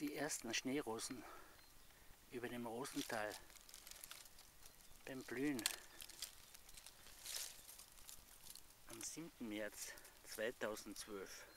die ersten Schneerosen über dem Rosental beim Blühen am 7. März 2012.